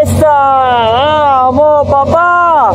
¡Esa! ¡Vamos, papá!